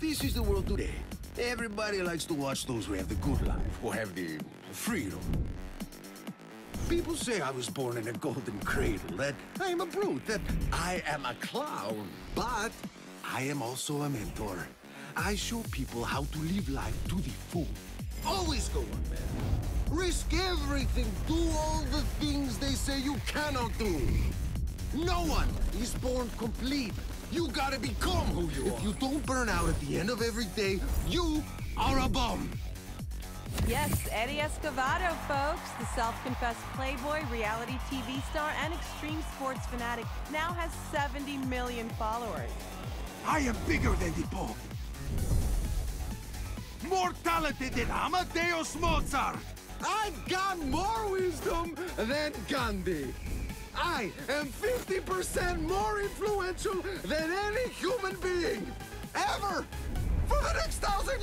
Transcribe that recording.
This is the world today. Everybody likes to watch those who have the good life, who have the freedom. People say I was born in a golden cradle, that I am a brute, that I am a clown. But I am also a mentor. I show people how to live life to the full. Always go on, man. Risk everything. Do all the things they say you cannot do. No one is born complete. You gotta become who you are. If you don't burn out at the end of every day, you are a bum. Yes, Eddie Escovedo, folks. The self-confessed playboy, reality TV star, and extreme sports fanatic now has 70 million followers. I am bigger than the Pope. More talented than Amadeus Mozart. I've got more wisdom than Gandhi. I am 50% more influential than any human being ever for the next thousand